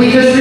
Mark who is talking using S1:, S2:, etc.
S1: We just